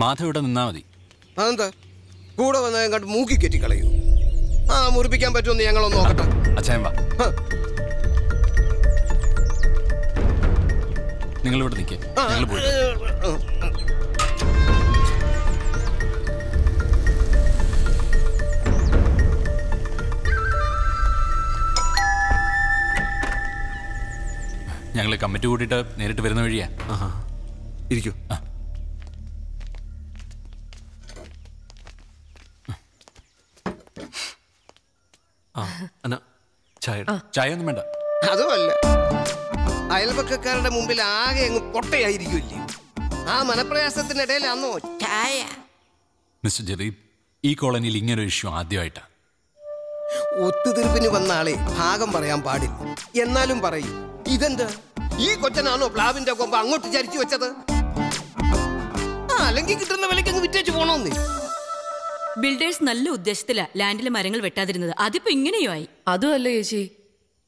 മാധവ് ഇവിടെ നിന്നാ മതി. അതെന്താ? കൂടെ വന്ന കണ്ട് മൂക്കി കെറ്റി കളയൂ ആ മുറിപ്പിക്കാൻ പറ്റുമെന്ന് ഞങ്ങളൊന്ന് നോക്കട്ടെ. അച്ഛൻ വാ. നിങ്ങൾ ഇവിടെ നിൽക്കേ ഞങ്ങൾ പോയി ഞങ്ങൾ കമ്മിറ്റി കൂട്ടിയിട്ട് നേരിട്ട് വരുന്ന വഴിയാ. ഇരിക്കൂ. ആ. ചായ ഒന്നും വേണ്ട. അതുമല്ല. അയൽപക്കക്കാരുടെ മുമ്പിൽ ആകെ അങ്ങ് പൊട്ടയായിരിക്കുമല്ലേ? ആ മനപ്രയാസത്തിനിടയിൽ അന്നോ ചായ. മിസ്റ്റർ ജദീബ് ഈ കോളനിയിൽ ഇങ്ങനെ ഒരു ഇഷ്യൂ ആദ്യമായിട്ടാ. ഒത്തുതീർപ്പിന് വന്ന ആളെ ഭാഗം പറയാൻ പാടില്ല. എന്നാലും പറയും ഇതെന്താ? ഈ കൊച്ചനാണോ പ്ലാവിന്റെ കൊമ്പ് അങ്ങോട്ട് ചരിച്ചു വെച്ചത്? ആ അല്ലെങ്കിൽ കിട്ടുന്ന വിലയ്ക്ക് അങ്ങ് വിറ്റേച്ച് പോണോന്നേ. ബിൽഡേഴ്സ് നല്ല ഉദ്ദേശത്തിലാ ലാൻഡിലെ മരങ്ങൾ വെട്ടാതിരുന്നത്. അതിപ്പോ ഇങ്ങനെയോ ആയി? അതുമല്ല ചേച്ചി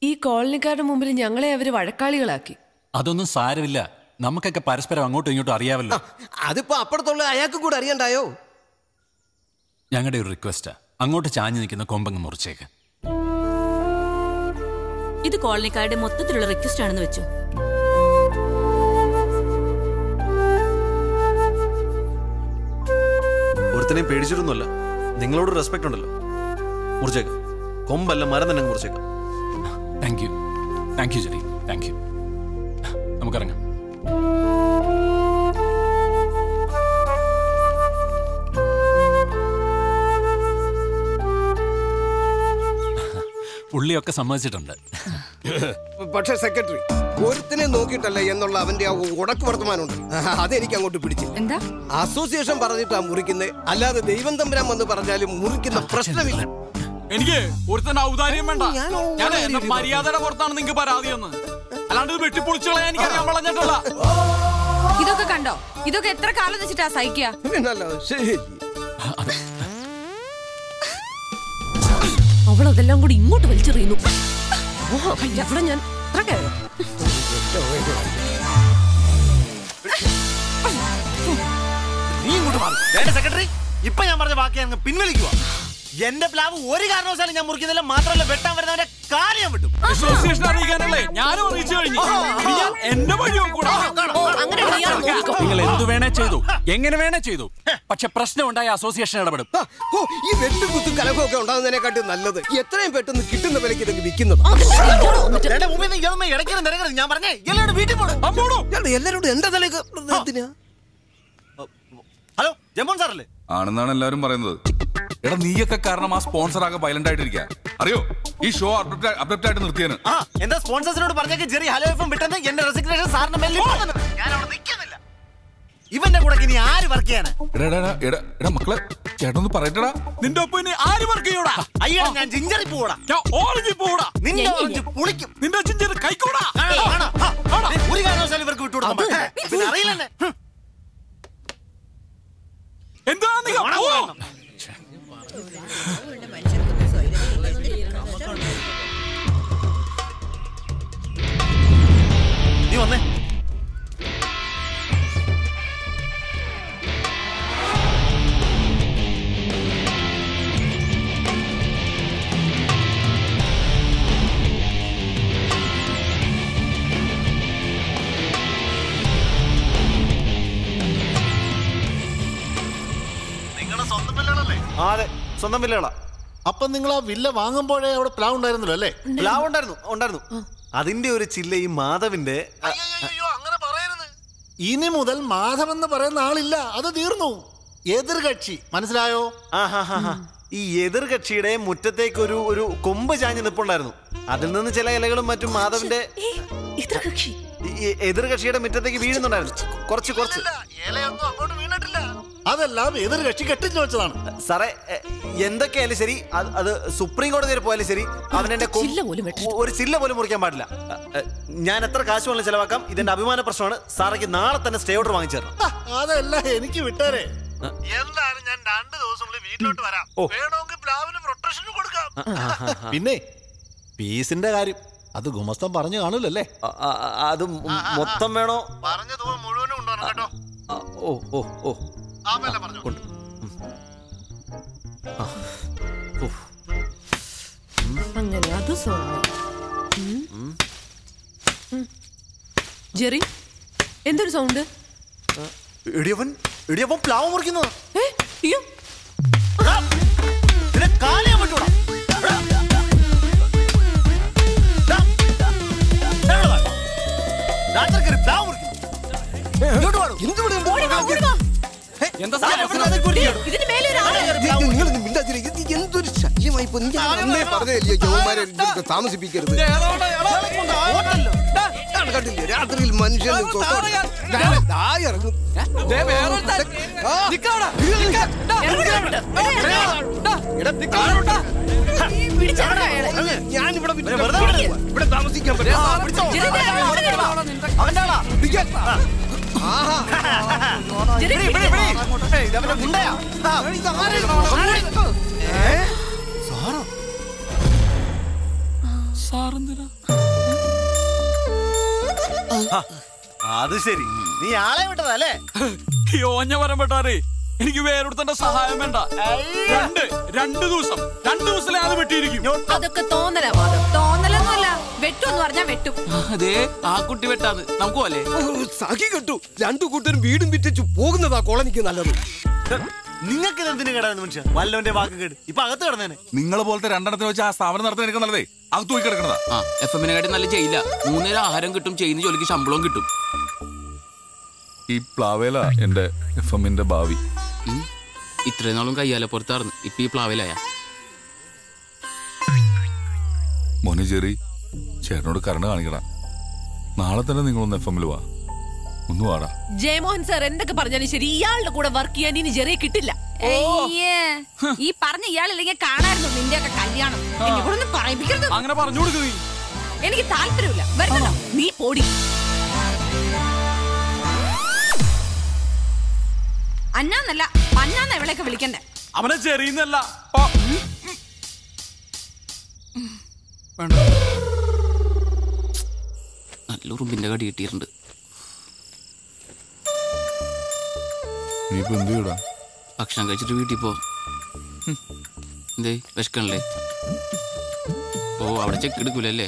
ഈ കോളനിക്കാരുടെ മുമ്പിൽ ഞങ്ങളെ അവർ വഴക്കാളികളാക്കി. അതൊന്നും സാരമില്ല. നമുക്കൊക്കെ പരസ്പരം അങ്ങോട്ടും ഇങ്ങോട്ടും അറിയാമല്ലോ. അതിപ്പോ അപ്പുറത്തുള്ള അയാൾക്ക് കൂടെ അറിയണ്ടായോ? ഞങ്ങളുടെ ഒരു റിക്വസ്റ്റാ. അങ്ങോട്ട് ചാഞ്ഞു നിൽക്കുന്ന കൊമ്പങ്ങ് മുറിച്ചേക്ക്. ഇത് കോളനിക്കാരുടെ മൊത്തത്തിലുള്ള റിക്വസ്റ്റ് ആണെന്ന് വെച്ചു. ഒരുത്തനെയും പേടിച്ചിട്ടൊന്നുമല്ല. നിങ്ങളോട് റെസ്പെക്ട് ഉണ്ടല്ലോ. മുറിച്ചേക്കാം. കൊമ്പല്ല മരം തന്നെ മുറിച്ചേക്കാം. Thank you thank you Jerry thank you നമുക്കിറങ്ങാം. പുള്ളിയൊക്കെ സമ്മതിച്ചിട്ടുണ്ട്. പക്ഷെ സെക്രട്ടറി ഒരുത്തിനെ നോക്കിയിട്ടല്ല എന്നുള്ള അവന്റെ ആ ഉടക്ക് വർത്തമാനമുണ്ട്. അതെനിക്ക് അങ്ങോട്ട് പിടിച്ചു. എന്താ? അസോസിയേഷൻ പറഞ്ഞിട്ടാ മുറിക്കുന്നത് അല്ലാതെ ദൈവം തമ്പുരാൻ വന്ന് പറഞ്ഞാലും മുറിക്കുന്ന പ്രശ്നമില്ല. എനിക്ക് ഒരുത്തന്റെ ഔദാര്യം വേണ്ട. ഞാൻ എന്റെ മര്യാദയുടെ പുറത്താണ് നിങ്ങൾക്ക് പരാതി എന്ന്. അല്ലാണ്ട് ഇത് വെട്ടിപ്പൊളിച്ചുകളെ എനിക്കറിയാൻ വളഞ്ഞിട്ടുള്ള ഇതൊക്കെ കണ്ടോ? ഇതൊക്കെ എത്ര കാലം വെച്ചിട്ടാ സഹിക്കുക? അവൾ അതെല്ലാം കൂടി ഇങ്ങോട്ട് വലിച്ചെറിയുന്നു. അവിടെ ഞാൻ. നീ ഇങ്ങോട്ട് മാറി. സെക്രട്ടറി ഇപ്പൊ ഞാൻ പറഞ്ഞ ബാക്കി അങ്ങ് പിൻവലിക്കുക എന്റെ പ്ലാവ് ഒരു കാരണവശാലും ഞാൻ മുറിക്കുന്നില്ല. മാത്രമല്ല വെട്ടാൻ വരുന്നവരെ കാര്യം വിട്ടും. അസോസിയേഷൻ അറിയിക്കാനല്ലേ? ഞാനും അറിയിച്ചു കഴിഞ്ഞു. ഇനി ഞാൻ എന്റെ നിങ്ങൾ എന്തു വേണേ ചെയ്തു. എങ്ങനെ വേണേ ചെയ്തു. പക്ഷെ പ്രശ്നം ഉണ്ടായ അസോസിയേഷൻ ഇടപെടും. ഓ ഈ വെട്ടും കുത്തും കലഹമൊക്കെ ഉണ്ടാകുന്നതിനെക്കാട്ടും നല്ലത് എത്രയും പെട്ടെന്ന് കിട്ടുന്ന വിലയ്ക്ക് ഇതൊക്കെ വിൽക്കുന്നത്. ഞാൻ പറഞ്ഞേ എല്ലാവരും വീട്ടിൽ എല്ലാരോടും എന്റെ തലേക്ക് ഹലോ ജമോൻ സാറല്ലേ? ആണെന്നാണ് എല്ലാവരും പറയുന്നത്. എടാ നീയൊക്കെ കാരണം ആ സ്പോൺസർ ആകെ വയലന്റ് ആയിട്ടിരിക്കുക അറിയോ? ഈ ഷോ അപ്ഡേറ്റ് ആയിട്ട് നിർത്തിയാണ് ആ എന്താ സ്പോൺസേഴ്സിനോട് പറഞ്ഞേക്ക്? ജെറി ഹലോ എഫും വിട്ടെന്ന് എന്റെ റെസിഗ്നേഷൻ സാറിന് മെല്ലി ഞാൻ അവിടെ നിൽക്കുന്നില്ല. ഇവന്റെ കൂടെ ഇനി ആര് വർക്ക് ചെയ്യാണ്? എടാ മക്കളെ ചേട്ടൊന്ന് പറയട്ടടാ. നിന്റെ ഒപ്പം ഇനി ആര് വർക്ക് ചെയ്യൂടാ? അയ്യോ ഞാൻ ജിഞ്ചറി പോടാ ഞാൻ ഓറഞ്ച് പോടാ നിന്റെ ഓറഞ്ച് പുളിക്കും. നിന്റെ ജിഞ്ചറി കൈക്കൂടാ. ഒരു കാരണവശാലും ഇവർക്ക് വിട്ടുകൊടുക്കാൻ പാടില്ല. പിന്നെ അറിയില്ലെന്നെ. അതെ. സ്വന്തം വില്ലകളാ. അപ്പൊ നിങ്ങൾ ആ വില്ല വാങ്ങുമ്പോഴേ അവിടെ പ്ലാവ് ഉണ്ടായിരുന്നല്ലോ അല്ലേ? പ്ലാവ് ഉണ്ടായിരുന്നു ഉണ്ടായിരുന്നു. അതിന്റെ ഒരു ചില്ല ഈ മാധവിന്റെ ഇനി മുതൽ മാധവ് എന്ന് പറയുന്ന ആളില്ല അത് തീർന്നു. എതിർകക്ഷി. മനസ്സിലായോ. ഈ എതിർ കക്ഷിയുടെ മുറ്റത്തേക്ക് ഒരു ഒരു കൊമ്പ് ചാഞ്ഞ് നിപ്പുണ്ടായിരുന്നു. അതിൽ നിന്ന് ചില ഇലകളും മറ്റും മാധവിന്റെ എതിർകക്ഷിയുടെ ഈ എതിർ കക്ഷിയുടെ മുറ്റത്തേക്ക് വീഴുന്നുണ്ടായിരുന്നു. കുറച്ച് കുറച്ച്. ഇലയൊന്നും ഏതൊരു കക്ഷി അതെല്ലാം കെട്ടിച്ചു വെച്ചതാണ്. സാറേ എന്തൊക്കെയായാലും ശരി അത് സുപ്രീം കോടതി വരെ പോയാലും ശരി അവൻ എന്നെ ചില്ല പോലും വെട്ടരുത്. ഒരു ചില്ല പോലും മുറിക്കാൻ പാടില്ല. ഞാൻ എത്ര കാശ് വേണമെങ്കിലും ചെലവാക്കാം ഇതെന്റെ അഭിമാന പ്രശ്നമാണ് സാറേക്ക് നാളെ തന്നെ സ്റ്റേ ഓർഡർ വാങ്ങിച്ചു തരണം. അതല്ല എനിക്ക് വിട്ടേരെ. എന്തായാലും ഞാൻ രണ്ട് ദിവസങ്ങളിൽ വീട്ടിലോട്ട് വരാം. ഓ. വേണമെങ്കിൽ പ്ലാവിന് പ്രൊട്ടക്ഷനും കൊടുക്കാം. പിന്നെ പീസിന്റെ കാര്യം അത് ഗുമസ്തം പറഞ്ഞു കാണൂലല്ലേ? അത് മൊത്തം വേണോ? പറഞ്ഞ മുഴുവനും ഉണ്ടോ കേട്ടോ. ഓ ഓ ഓ. അത് സോൾവ് ജെറി എന്തൊരു സൗണ്ട് ഇടിയപ്പൻ ഇടിയപ്പൻ പ്ലാവ് മുറിക്കുന്നത് ഇങ്ങോട്ട് വാടോ. എന്തുവിടെ എന്തൊരു ശല്യമായി താമസിപ്പിക്കരുത് കണ്ടില്ലേ രാത്രിയിൽ മനുഷ്യൻ ഞാനിവിടെ ഇവിടെ താമസിക്കാൻ പറ്റില്ല അത് ശരി. നീ ആളെ വിട്ടതല്ലേ ഓഞ്ഞ വരം പെട്ടാറേ എനിക്ക് വേറൊരുത്തന്റെ സഹായം വേണ്ട. രണ്ട് രണ്ട് ദിവസം. രണ്ട് ദിവസം അത് വെട്ടിയിരിക്കും. അതൊക്കെ തോന്നലാ തോന്നലൊന്നുമല്ല. വെട്ടും എന്ന് പറഞ്ഞാ വെട്ടും. അതെ ആ കുട്ടി വെട്ടാത് നമുക്ക് പോലെ സഖി കെട്ടു. രണ്ടു കൂട്ടരും വീടും വിറ്റിച്ചു പോകുന്നതാ കോളനിക്ക് നല്ലത്. നിങ്ങൾക്ക് ഇതെന്തിനു കേടാന്ന് മനുഷ്യ? വല്ലവന്റെ വാക്ക് കേട്. ഇപ്പൊ അകത്ത് കിടന്നേനെ. നിങ്ങളെ പോലത്തെ രണ്ടെണ്ണത്തിന് വെച്ച് ആ സ്ഥാപനം നടത്തി എനിക്ക് നല്ലതേ. അകത്ത് പോയി കിടക്കണതാ. ആ എഫ് എമ്മിനെക്കാട്ടി നല്ല ചെയ്യില്ല മൂന്നേരം ആഹാരം കിട്ടും ചെയ്യുന്ന ജോലിക്ക് ശമ്പളവും കിട്ടും. ഈ പ്ലാവേല എന്റെ എഫ് എമ്മിന്റെ ഭാവി. ഇത്രയും നാളും കയ്യാലെ പുറത്താർന്ന്. ഇപ്പൊ ഈ പ്ലാവേലായ. മോനെ ചെറി ചേട്ടനോട് കരുണ കാണിക്കടാ. നാളെ തന്നെ നിങ്ങളൊന്ന് എഫ് എമ്മിൽ വാ. ഒന്ന് വാടാ. ജയമോഹൻ സാർ എന്തൊക്കെ പറഞ്ഞാലും ശരി ഇയാളുടെ കൂടെ വർക്ക് ചെയ്യാൻ ഇനി ജെറിയെ കിട്ടില്ല. ഈ പറഞ്ഞ ഇയാളില്ലെങ്കിൽ കാണായിരുന്നു നിന്റെ ഒക്കെ കല്യാണം പറയിപ്പിക്കരുത്. അങ്ങനെ പറഞ്ഞു കൊടുക്കു നീ. എനിക്ക് താല്പര്യമില്ല. വരുന്നോ നീ പോടി. അന്നാന്നല്ല പന്നാന്ന ഇവളെയൊക്കെ വിളിക്കണ്ടേ? അവനെ ചെറിയുന്നല്ല. നല്ല ഉറുമ്പിന്റെ കടി കിട്ടിയിട്ടുണ്ട്. നീ ഇപ്പൊ എന്ത് ചെയ്യടാ? ഭക്ഷണം കഴിച്ചിട്ട് വീട്ടിൽ പോ. എന്തേ വിശക്കണല്ലേ? ഓ അവിടെ ചെക്ക് എടുക്കൂലല്ലേ?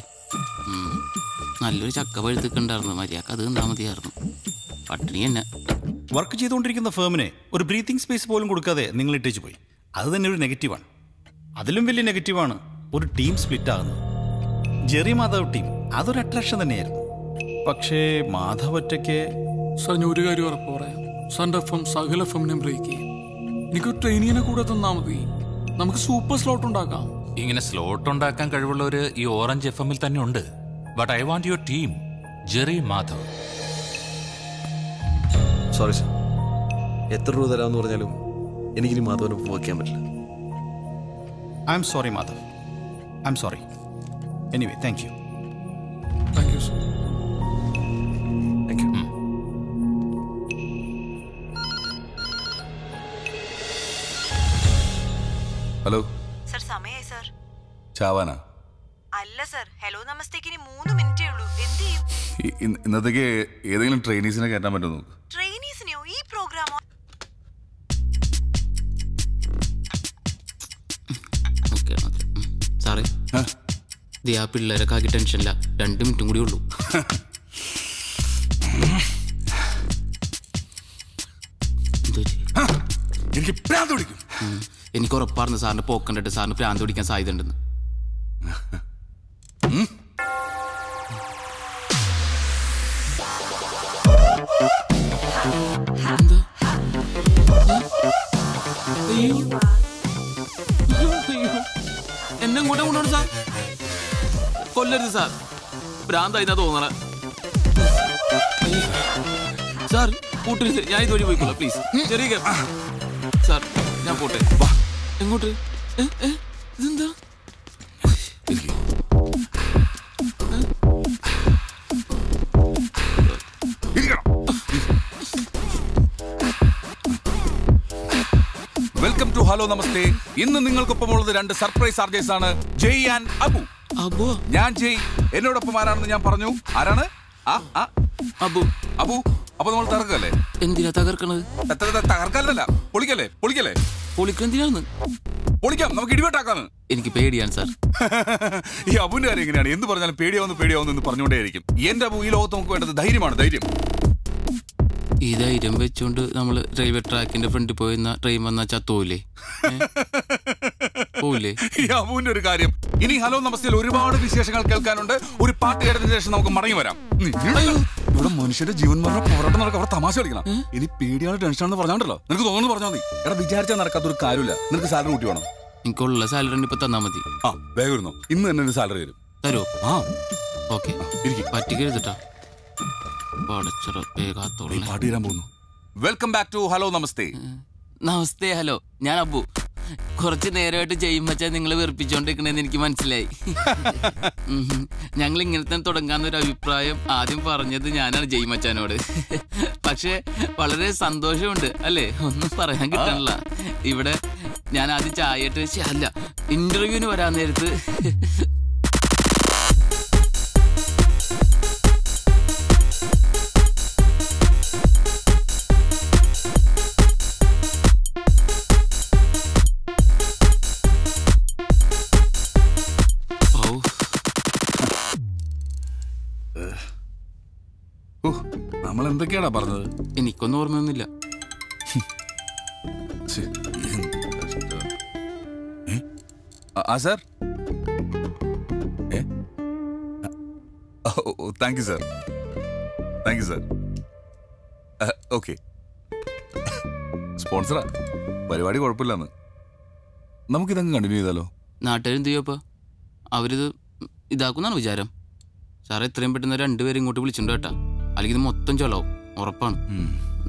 നല്ലൊരു ചക്ക പഴുത്തിക്കണ്ടായിരുന്നു മര്യാദയ്ക്ക് അത് തിന്നാ മതിയായിരുന്നു. പട്ടിണി തന്നെ. വർക്ക് ചെയ്തുകൊണ്ടിരിക്കുന്ന ഫേമിനെ ഒരു ബ്രീത്തിങ് സ്പേസ് പോലും കൊടുക്കാതെ നിങ്ങൾ ഇട്ടേച്ച് പോയി. അത് തന്നെ ഒരു നെഗറ്റീവാണ് അതിലും വലിയ നെഗറ്റീവാണ് ഒരു ടീം സ്പ്ലിറ്റ് ആകുന്നത്. ജെറി മാധവ് ടീം അതൊരു അട്രാക്ഷൻ തന്നെയായിരുന്നു. പക്ഷേ മാധവറ്റയ്ക്ക് സാർ ഞാൻ ഒരു കാര്യം ഉറപ്പ് പറയാം. സാറിന്റെ എഫ് എം സകല എഫ് എമ്മിനെ ബ്രേക്ക് ചെയ്യും. എനിക്ക് ട്രെയിനിങ്ങിനെ കൂടെ തന്നാ മതി. നമുക്ക് സൂപ്പർ സ്ലോട്ട് ഉണ്ടാക്കാം. ഇങ്ങനെ സ്ലോട്ട് ഉണ്ടാക്കാൻ കഴിവുള്ളവർ ഈ ഓറഞ്ച് എഫ് എമ്മിൽ തന്നെ ഉണ്ട്. But I want your team Jerry Madhav sorry sir എത്ര രൂപ തരാമെന്ന് പറഞ്ഞാലും എനിക്കിനി മാധവനെ വയ്ക്കാൻ പറ്റില്ല I'm sorry Madhav I'm sorry anyway thank you hello sir സമയായി സർ ചാവാനാ? അല്ല സർ ഹലോ നമസ്തേക്ക്. ഇനി മൂന്ന് മിനിറ്റേ ഉള്ളൂ. എന്ത് ചെയ്യും? ഇന്നത്തേക്ക് ഏതെങ്കിലും ട്രെയിനീസിനെ കയറ്റാൻ പറ്റുമോ നോക്ക്. ട്രെയിനീസിനെയോ? ഈ പ്രോഗ്രാമോ ഓക്കെ സാറേ ദേ ആ പിള്ളേരൊക്കെ ആക്കി ടെൻഷനില്ല രണ്ട് മിനിറ്റും കൂടി ഉള്ളൂ. എനിക്ക് ഉറപ്പാർന്ന് സാറിന്റെ പോക്കണ്ടിട്ട് സാറിന് പ്രാന്ത് പിടിക്കാൻ സാധ്യത ഉണ്ടെന്ന് എന്താ? അയ്യോ. അയ്യോ. എന്നെ ഇങ്ങോട്ട് കൊണ്ടുപോകണം സാർ. കൊല്ലരുത് സാർ. ഭ്രാന്തായിന്നാ തോന്നണ. സാർ കൂട്ടരുത് ഞാൻ ഇതുവഴി പോയിക്കോളാം പ്ലീസ് ചെറിയ. സാർ ഞാൻ പോട്ടെ. വാ. എങ്ങോട്ട്? ഇതെന്താ? വെൽക്കം ടു ഹലോ നമസ്തേ ഇന്ന് നിങ്ങൾക്കൊപ്പം ഉള്ളത് രണ്ട് സർപ്രൈസ് ആർജേഴ്സ് ആണ്. ജയ് ആൻഡ് അബു. അബു? ഞാൻ ജയ്. എന്നോടൊപ്പം ആരാണെന്ന് ഞാൻ പറഞ്ഞു. ആരാണ്? ആ ആ. അബു. അബു. അപ്പൊ നമ്മൾ തകർക്കല്ലേ? എന്തിനാ തകർക്കണത്? തകർക്കല്ലല്ല. പൊളിക്കല്ലേ? പൊളിക്കല്ലേ? പൊളിക്കെന്തിനാന്ന് പൊളിക്കാം നമുക്ക് ഇടിവെട്ടാക്കാന്ന്. എനിക്ക് പേടിയാണ് സാർ. ഈ അബുവിന്റെ കാര്യം എങ്ങനെയാണ്? എന്ത് പറഞ്ഞാലും പേടിയാവുന്നു പേടിയാവുന്നു എന്ന് പറഞ്ഞുകൊണ്ടേയിരിക്കും. എന്റെ അബു ഈ ലോകത്ത് നമുക്ക് വേണ്ടത് ധൈര്യമാണ് ധൈര്യം. ഈ ധൈര്യം വെച്ചുകൊണ്ട് നമ്മൾ റെയിൽവേ ട്രാക്കിന്റെ ഫ്രണ്ടിൽ പോയിരുന്ന ട്രെയിൻ വന്ന ചത്തോലേ? പോവില്ലേ? ഈ അബുവിന്റെ ഒരു കാര്യം. ഇനി ഹലോ നമസ്തയിൽ ഒരുപാട് വിശേഷങ്ങൾ കേൾക്കാനുണ്ട്. ഒരു പാട്ട് കേട്ടതിന് ശേഷം നമുക്ക് മടങ്ങി വരാം. ഇവിടെ മനുഷ്യന്റെ ജീവൻ മരണ പോരാട്ടം നടക്കുക അവിടെ തമാശ കളിക്കണം. ഇനി പേടിയാണ് ടെൻഷനാണെന്ന് പറഞ്ഞാണ്ടല്ലോ? നിനക്ക് തോന്നുന്നു പറഞ്ഞാൽ മതി. എടാ വിചാരിച്ചാൽ നടക്കാത്തൊരു കാര്യമില്ല. നിനക്ക് സാലറി കൂട്ടി വേണം. എനിക്കുള്ള സാലറി ഇപ്പൊ തന്നാ മതി. ആ വേഗം ഇരുന്നോ. ഇന്ന് തന്നെ ഒരു സാലറി തരും. തരുമോ ആ. ഓക്കെ. പറ്റിക്കരുതട്ടാ പാട്ട് തീരാൻ പോകുന്നു. Welcome back to hello namaste namaste hello. ഞാൻ അബു. കുറച്ച് നേരമായിട്ട് ചെയ്യുമ്പച്ചാ നിങ്ങൾ വെറുപ്പിച്ചോണ്ടിരിക്കണേന്ന് എനിക്ക് മനസ്സിലായി. ഞങ്ങൾ ഇങ്ങനെ തന്നെ തുടങ്ങാന്ന് ഒരു അഭിപ്രായം ആദ്യം പറഞ്ഞത് ഞാനാണ് ജയ്മച്ചാനോട് പക്ഷെ വളരെ സന്തോഷമുണ്ട് അല്ലേ? ഒന്നും പറയാൻ കിട്ടണില്ല. ഇവിടെ ഞാൻ ആദ്യം ചായയിട്ട് ശ്ശെ, അല്ല ഇന്റർവ്യൂവിന് വരാൻ നേരത്ത് നമ്മൾ എന്തൊക്കെയാടാ പറഞ്ഞത്? എനിക്കൊന്നും ഓർമ്മയൊന്നുമില്ല ആ- sir? Thank you sir. Thank you sir. Okay. സ്പോൺസറാ. പരിപാടി കുഴപ്പമില്ലെന്ന്. നമുക്കിതങ്ങ് കണ്ടിന്യൂ ചെയ്താലോ? നാട്ടുകാരെന്ത് ചെയ്യപ്പോ അവരിത് ഇതാക്കുന്നാണ് വിചാരം. സാറേ എത്രയും പെട്ടെന്ന് രണ്ടുപേരും ഇങ്ങോട്ട് വിളിച്ചിട്ടുണ്ട് കേട്ടാ അല്ലെങ്കിൽ ഇത് മൊത്തം ചൊലാവും ഉറപ്പാണ്.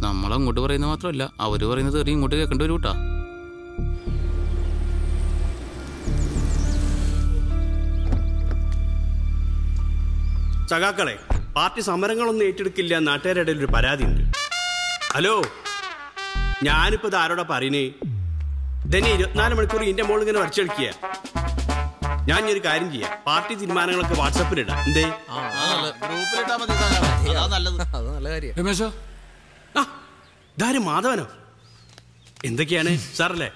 നമ്മൾ അങ്ങോട്ട് പറയുന്നത് മാത്രമല്ല അവർ പറയുന്നത് എറിയും ഇങ്ങോട്ട് കേൾക്കേണ്ടി വരും കേട്ടാ ചകാക്കളെ പാർട്ടി സമരങ്ങളൊന്നും ഏറ്റെടുക്കില്ല നാട്ടുകാരുടെ ഇടയിൽ ഒരു പരാതിയുണ്ട്. ഹലോ ഞാനിപ്പോ ഇത് ആരോടാ പറയുന്നേ ധനി ഇരുപത്തിനാല് മണിക്കൂർ ഇന്റെ മോൾ ഇങ്ങനെ വരച്ചെടുക്കുക ഞാൻ ഇനി ഒരു കാര്യം ചെയ്യാം. പാർട്ടി തീരുമാനങ്ങളൊക്കെ വാട്സപ്പിലിടാം. എന്തേ? ഗ്രൂപ്പിലിട്ടാ മതി. അതാ നല്ലത്. അത് നല്ല കാര്യം. രമേശോ. ഇതാര് മാധവനോ? എന്തൊക്കെയാണ്? സാറല്ലേ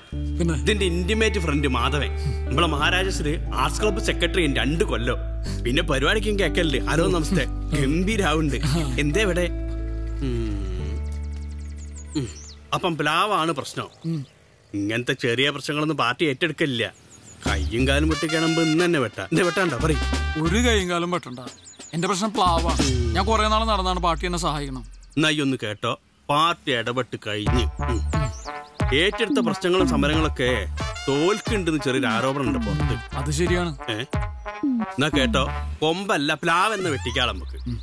ഇതിന്റെ ഇന്റിമേറ്റ് ഫ്രണ്ട് മാധവൻ. നമ്മളെ മഹാരാജശ്രീ ആർട്സ് ക്ലബ്ബ് സെക്രട്ടറി രണ്ട് കൊല്ലോ. പിന്നെ പരിപാടിക്കും കേക്കല്ലേ ഹലോ നമസ്തേ. ഗംഭീരാവുണ്ട്. എന്തേ ഇവിടെ. അപ്പം പ്ലാവാണ് പ്രശ്നം. ഇങ്ങനത്തെ ചെറിയ പ്രശ്നങ്ങളൊന്നും പാർട്ടി ഏറ്റെടുക്കില്ല കയ്യും കാലും വെട്ടിക്കാണുമ്പോ ഇന്ന് തന്നെ വെട്ടാ. എന്റെ വെട്ടാണ്ടോ? പറയും. ഒരു കയ്യും കാലം വെട്ടണ്ട. എന്റെ പ്രശ്നം പ്ലാവാ. ഞാൻ കുറെ നാൾ നടന്നാണ് പാർട്ടി എന്നെ സഹായിക്കണം. ഒന്ന് കേട്ടോ. പാർട്ടി ഇടപെട്ട് കഴിഞ്ഞ്. ഏറ്റെടുത്ത പ്രശ്നങ്ങളും സമരങ്ങളൊക്കെ തോൽക്കുണ്ടെന്ന് ചെറിയൊരു ആരോപണം ഉണ്ട് പുറത്ത്. അത് ശരിയാണ്. എന്നാ കേട്ടോ. കൊമ്പല്ല പ്ലാവ് എന്ന് വെട്ടിക്കാളെ നമുക്ക്.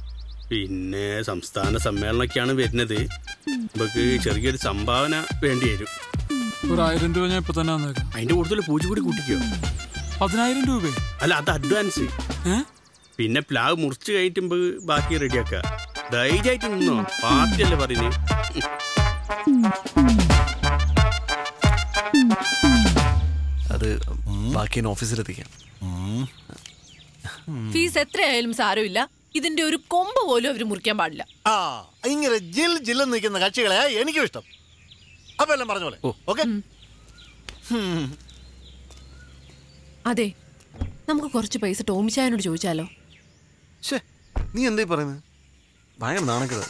പിന്നെ സംസ്ഥാന സമ്മേളനമൊക്കെയാണ് വരുന്നത്. നമുക്ക് ചെറിയൊരു സംഭാവന വേണ്ടി വരും. ഒരു ആയിരം രൂപ ഞാൻ ഇപ്പൊ തന്നെ അതിന്റെ കൂടുതൽ പൂജ കൂടി കൂട്ടിക്കോ. പതിനായിരം രൂപ? അല്ല അത് അഡ്വാൻസ് പിന്നെ പ്ലാവ് മുറിച്ച് കഴിഞ്ഞിട്ട് ബാക്കി റെഡിയാക്ക. ധൈര്യമായിട്ട് നിന്നോ? പാർട്ടിയല്ലേ പറയുന്നേ? അത് ബാക്കി ഓഫീസിലെത്തിക്കാം. ഫീസ് എത്രയായാലും സാരമില്ല. ഇതിന്റെ ഒരു കൊമ്പ് പോലും അവർ മുറിക്കാൻ പാടില്ല. ആ ഇങ്ങനെ ജിൽ ജില്ലെന്ന് നിൽക്കുന്ന കക്ഷികളെ എനിക്കും ഇഷ്ടം അപ്പൊ എല്ലാം പറഞ്ഞ പോലെ. ഓക്കെ? അതെ നമുക്ക് കുറച്ച് പൈസ ടോമിച്ചായനോട് ചോദിച്ചാലോ? നീ എന്തായി പറയുന്നത് ഭയങ്കര നാണക്കത്